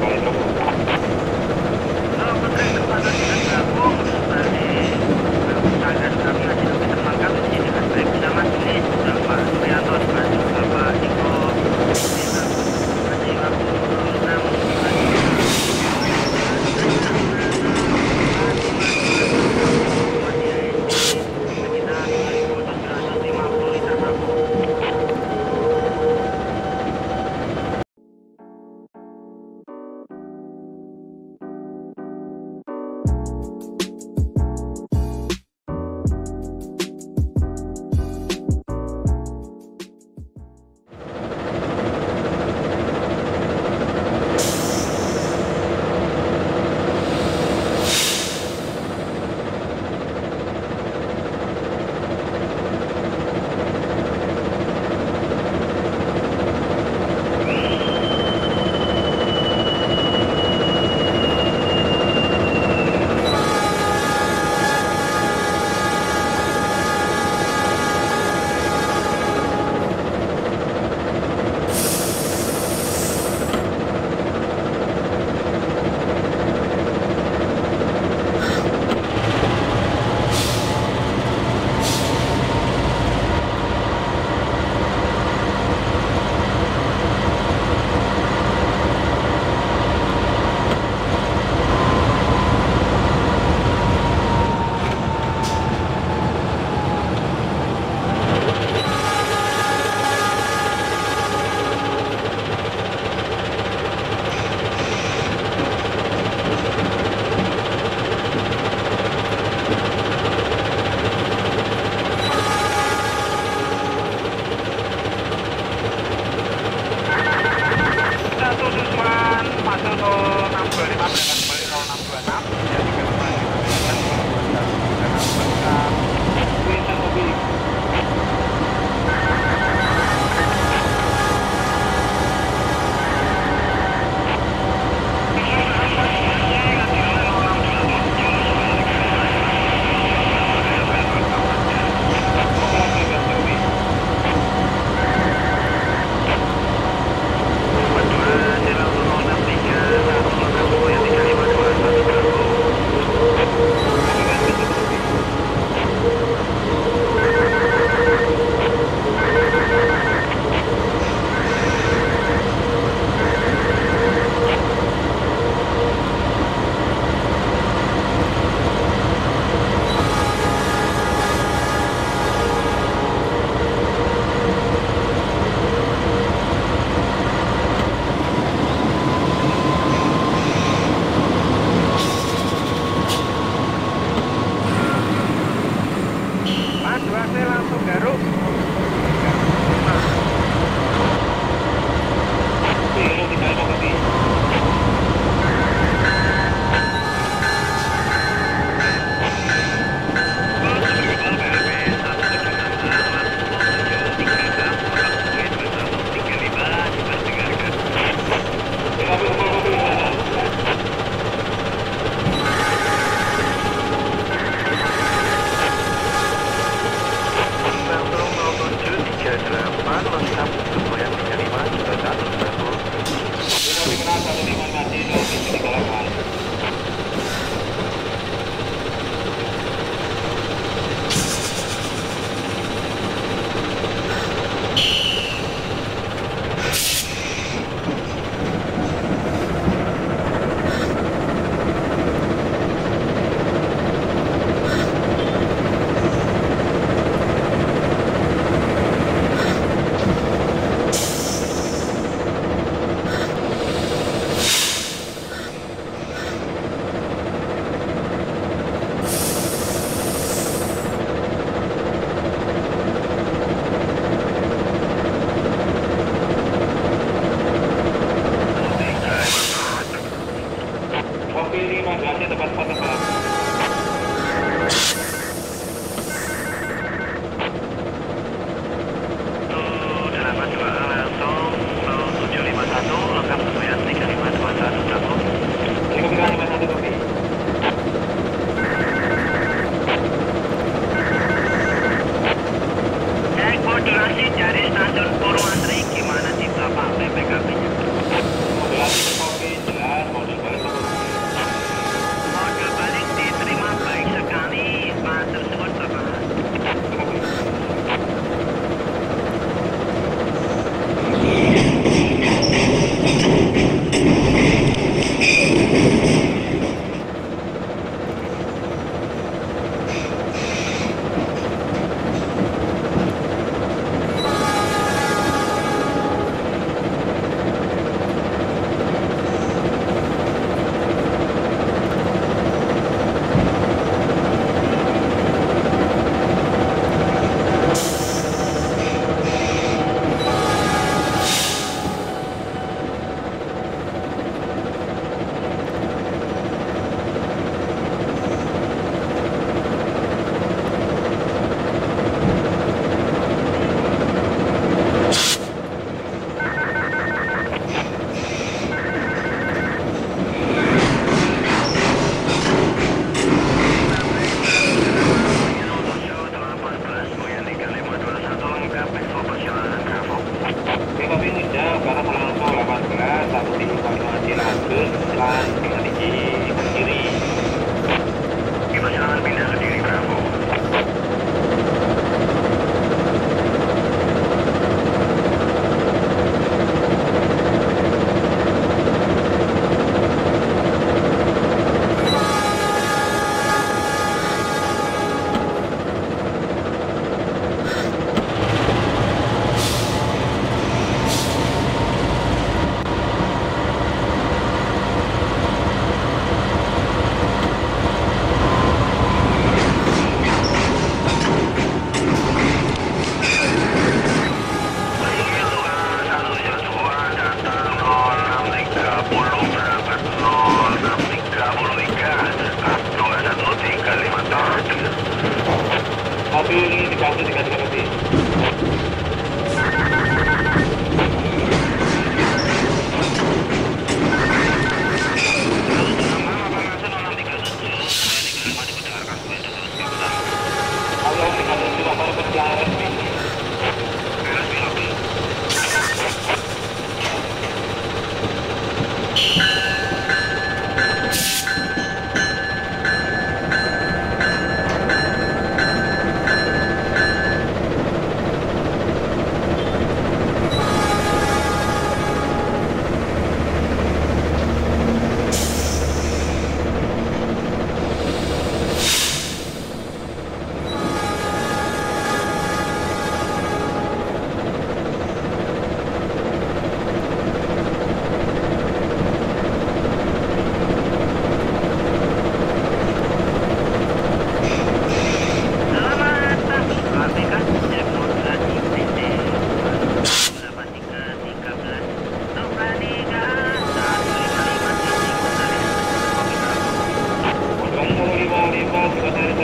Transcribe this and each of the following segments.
Gracias.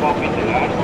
palpitear